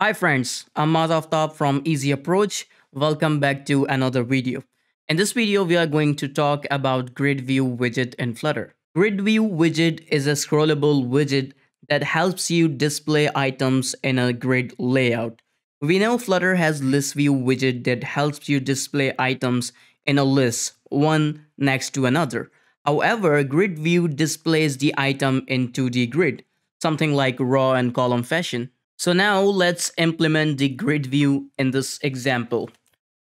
Hi friends, I'm Top from Easy Approach. Welcome back to another video. In this video, we are going to talk about Grid View widget in Flutter. Grid View widget is a scrollable widget that helps you display items in a grid layout. We know Flutter has list view widget that helps you display items in a list, one next to another. However, grid view displays the item in 2D grid, something like row and column fashion. So now let's implement the grid view in this example.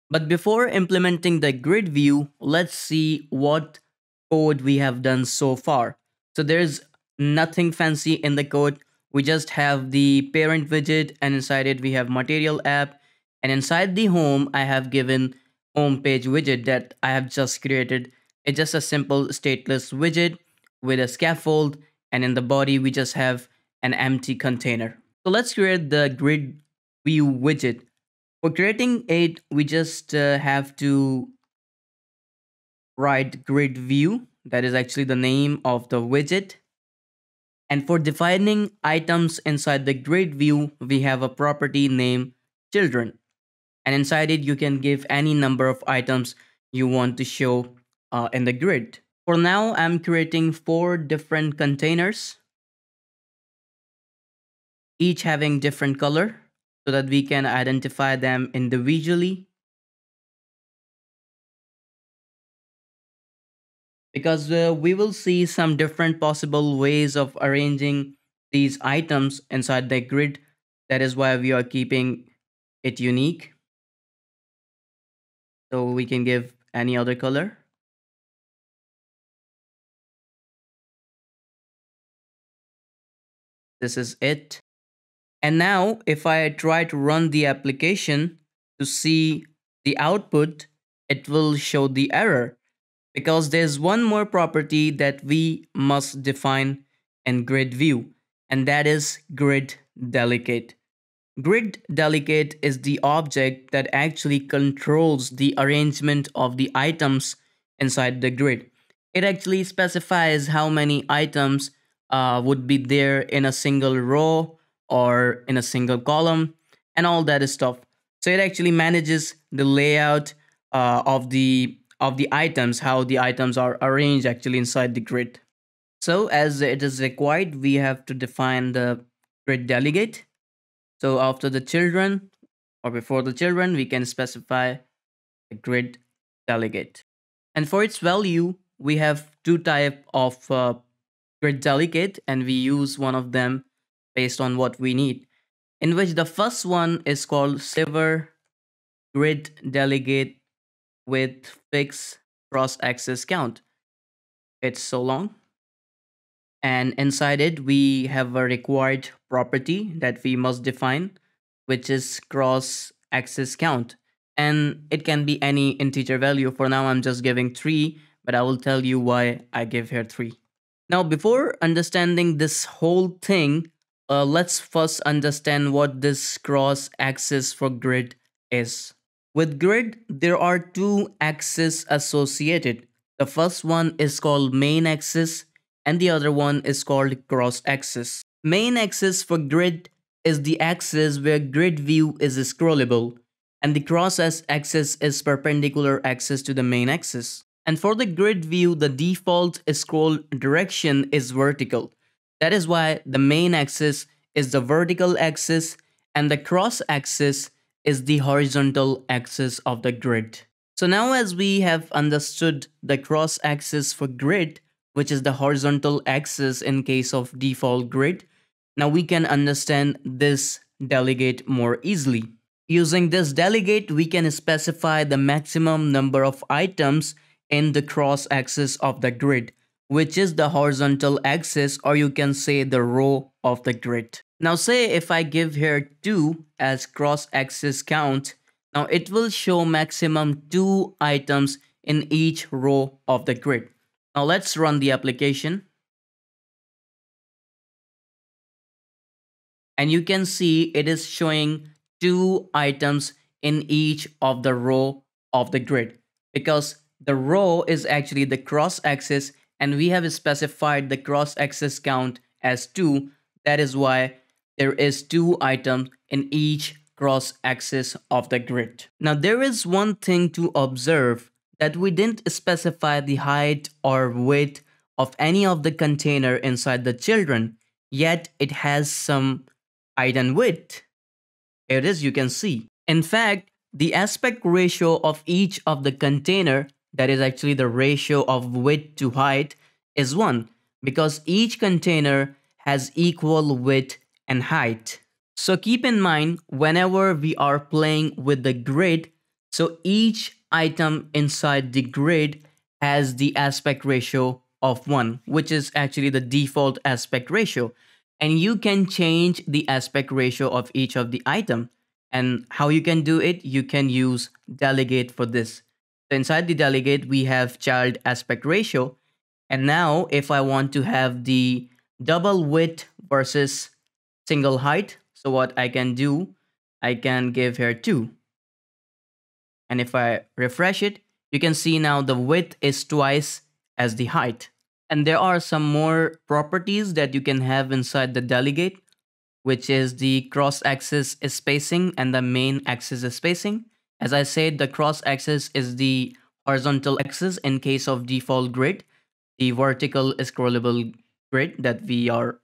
But before implementing the grid view, let's see what code we have done so far. So there's nothing fancy in the code. We just have the parent widget and inside it we have material app and inside the home I have given home page widget that I have just created. It's just a simple stateless widget with a scaffold and in the body we just have an empty container. So let's create the grid view widget. For creating it, we just uh, have to write grid view. That is actually the name of the widget. And for defining items inside the grid view, we have a property named children. And inside it, you can give any number of items you want to show uh, in the grid. For now, I'm creating four different containers, each having different color so that we can identify them individually. Because uh, we will see some different possible ways of arranging these items inside the grid. That is why we are keeping it unique. So we can give any other color. This is it. And now if I try to run the application to see the output, it will show the error because there's one more property that we must define in grid view and that is grid delegate. Grid delegate is the object that actually controls the arrangement of the items inside the grid. It actually specifies how many items uh, would be there in a single row or in a single column and all that stuff. So it actually manages the layout uh, of the of the items, how the items are arranged actually inside the grid. So as it is required, we have to define the grid delegate. So after the children or before the children, we can specify a grid delegate. And for its value, we have two type of uh, grid delegate and we use one of them based on what we need, in which the first one is called sliver grid delegate with fixed cross axis count. It's so long. And inside it, we have a required property that we must define, which is cross axis count. And it can be any integer value. For now, I'm just giving 3, but I will tell you why I give here 3. Now, before understanding this whole thing, uh, let's first understand what this cross axis for grid is. With grid, there are two axes associated. The first one is called main axis and the other one is called cross axis. Main axis for grid is the axis where grid view is scrollable and the cross axis is perpendicular axis to the main axis. And for the grid view, the default scroll direction is vertical. That is why the main axis is the vertical axis and the cross axis is the horizontal axis of the grid. So now as we have understood the cross axis for grid, which is the horizontal axis in case of default grid, now we can understand this delegate more easily. Using this delegate, we can specify the maximum number of items in the cross axis of the grid which is the horizontal axis or you can say the row of the grid. Now say if I give here 2 as cross axis count, now it will show maximum 2 items in each row of the grid. Now let's run the application. And you can see it is showing 2 items in each of the row of the grid because the row is actually the cross axis and we have specified the cross axis count as 2 That is why there is two items in each cross axis of the grid. Now there is one thing to observe that we didn't specify the height or width of any of the container inside the children, yet it has some height and width. It is, you can see. In fact, the aspect ratio of each of the container, that is actually the ratio of width to height, is 1 because each container has equal width and height. So keep in mind whenever we are playing with the grid, so each item inside the grid has the aspect ratio of 1, which is actually the default aspect ratio. And you can change the aspect ratio of each of the item. And how you can do it, you can use delegate for this. Inside the delegate, we have child aspect ratio. And now if I want to have the double width versus single height, so what I can do, I can give here 2. And if I refresh it, you can see now the width is twice as the height. And there are some more properties that you can have inside the delegate, which is the cross-axis spacing and the main axis spacing. As I said, the cross-axis is the horizontal axis in case of default grid, the vertical scrollable grid that we are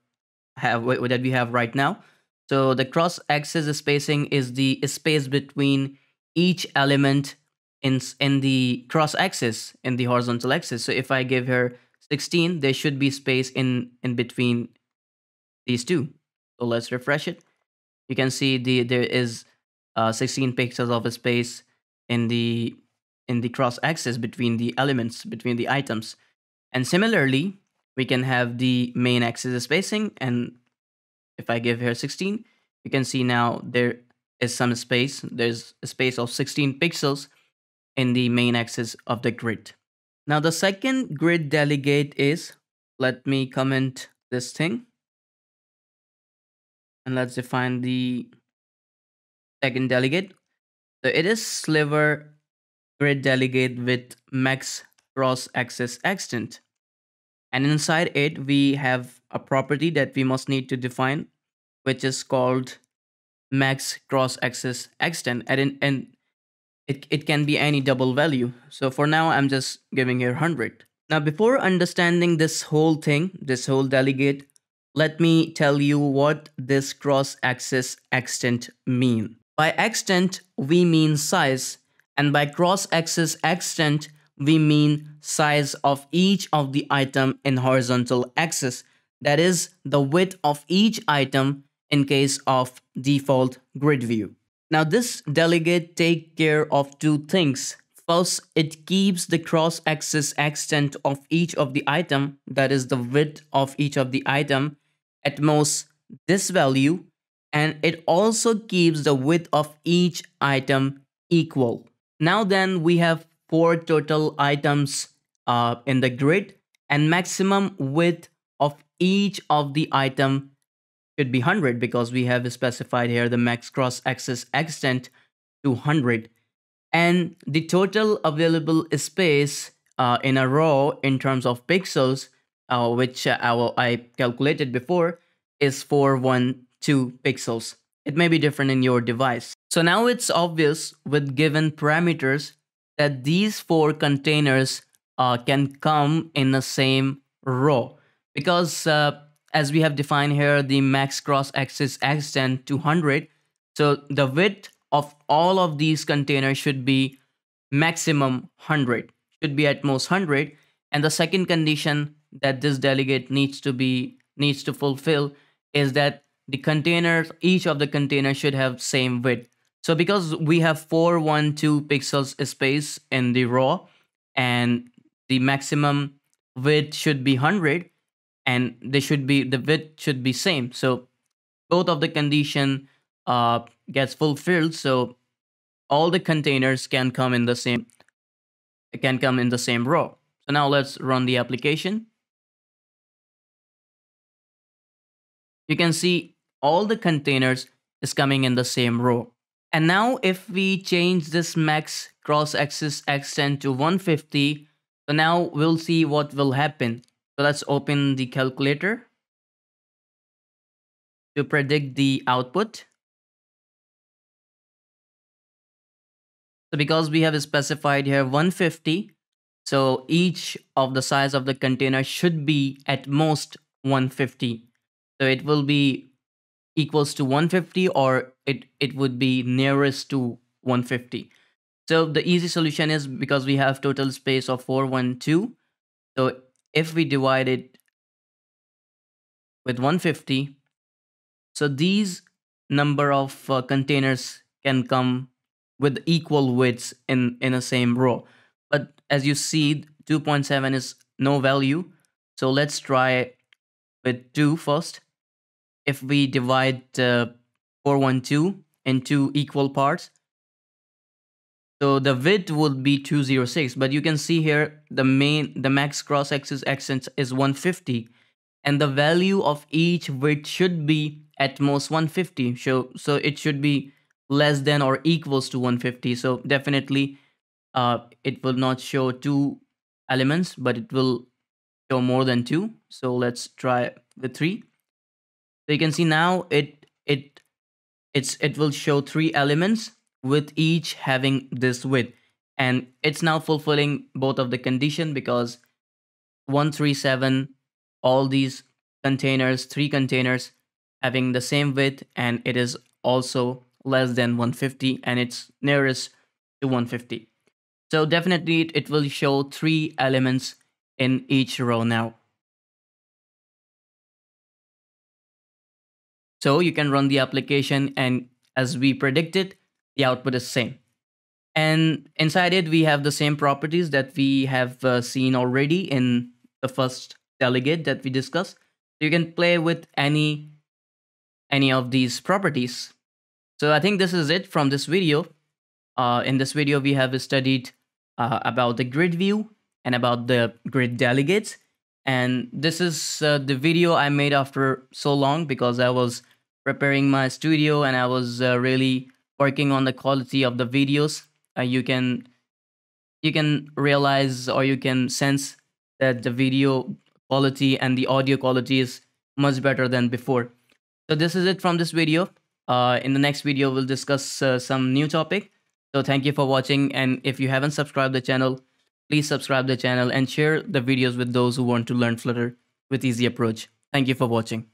have that we have right now. So the cross-axis spacing is the space between each element in, in the cross-axis, in the horizontal axis. So if I give her 16, there should be space in, in between these two. So let's refresh it. You can see the there is uh, 16 pixels of space in the in the cross axis between the elements between the items and similarly we can have the main axis spacing and if I give here 16 you can see now there is some space. There's a space of 16 pixels in the main axis of the grid. Now the second grid delegate is, let me comment this thing. And let's define the second delegate. So it is sliver grid delegate with max cross axis extent. And inside it, we have a property that we must need to define, which is called max cross axis extent and, and it, it can be any double value. So for now, I'm just giving here 100. Now, before understanding this whole thing, this whole delegate, let me tell you what this cross axis extent mean. By extent, we mean size, and by cross axis extent, we mean size of each of the item in horizontal axis. That is the width of each item in case of default grid view. Now this delegate take care of two things. First, it keeps the cross-axis extent of each of the item, that is the width of each of the item, at most this value, and it also keeps the width of each item equal. Now then, we have four total items uh, in the grid, and maximum width of each of the item should be 100 because we have specified here the max cross axis extent to 100 and the total available space uh, in a row in terms of pixels uh, which uh, I calculated before is 412 pixels. It may be different in your device. So now it's obvious with given parameters that these four containers uh, can come in the same row because uh, as we have defined here, the max cross axis extent to 100. So the width of all of these containers should be maximum 100, should be at most 100. And the second condition that this delegate needs to be needs to fulfill is that the containers, each of the containers should have same width. So because we have 412 pixels space in the row and the maximum width should be 100, and they should be the width should be same. So both of the condition uh, gets fulfilled so all the containers can come in the same can come in the same row so now let's run the application. You can see all the containers is coming in the same row and now if we change this max cross axis extent to 150 so now we'll see what will happen so let's open the calculator. to predict the output. So because we have specified here 150, so each of the size of the container should be at most 150. So it will be equals to 150 or it, it would be nearest to 150. So the easy solution is because we have total space of 412. So if we divide it with 150, so these number of uh, containers can come with equal widths in, in a same row. But as you see, 2.7 is no value. So let's try with 2 first. If we divide uh, 412 into equal parts, so the width would be 206, but you can see here the main, the max cross axis extent is 150 and the value of each width should be at most 150. So, so it should be less than or equals to 150. So definitely uh, it will not show two elements, but it will show more than two. So let's try the three. So you can see now it, it, it's, it will show three elements with each having this width. And it's now fulfilling both of the condition because 137 all these containers three containers having the same width and it is also less than 150 and it's nearest to 150 so definitely it will show three elements in each row now so you can run the application and as we predicted the output is same. And inside it, we have the same properties that we have uh, seen already in the first delegate that we discussed. You can play with any any of these properties. So I think this is it from this video. Uh, in this video, we have studied uh, about the grid view and about the grid delegates. And this is uh, the video I made after so long because I was preparing my studio and I was uh, really working on the quality of the videos. Uh, you can you can realize or you can sense that the video quality and the audio quality is much better than before. So this is it from this video. Uh, in the next video we'll discuss uh, some new topic. So thank you for watching and if you haven't subscribed the channel please subscribe the channel and share the videos with those who want to learn flutter with easy approach. Thank you for watching